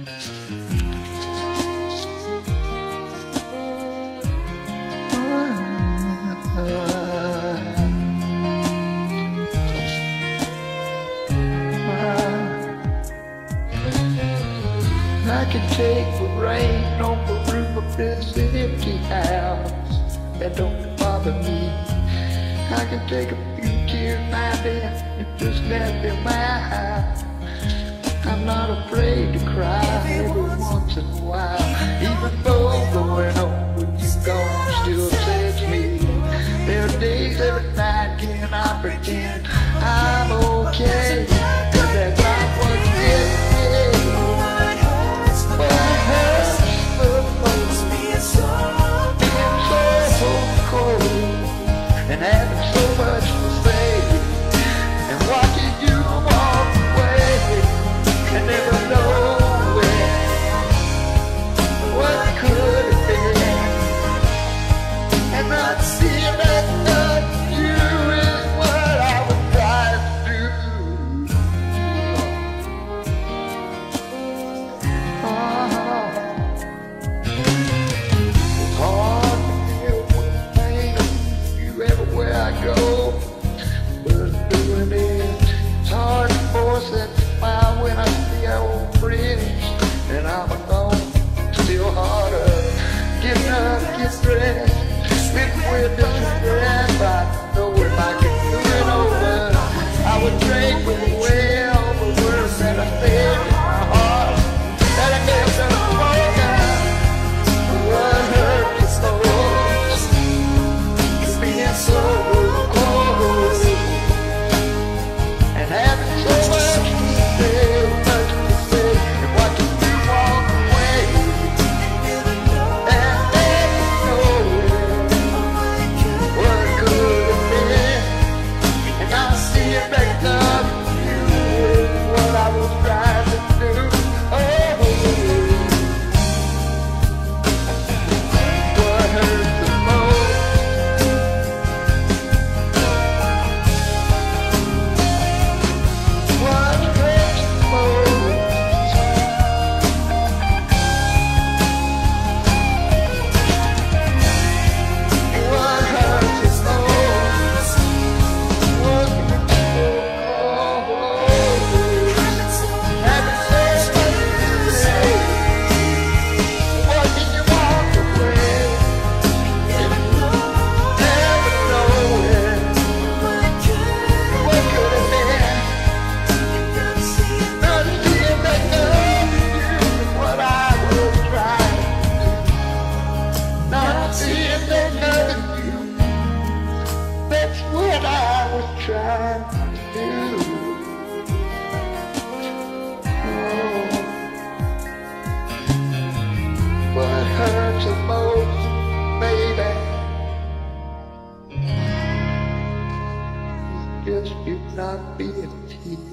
I can take the rain on the roof of this empty house. That don't bother me. I can take a few tears, my dear, and just let them out. I'm not afraid to cry every once in a while. Even though going with you gone still upsets me. There are days every night can I pretend I'm okay.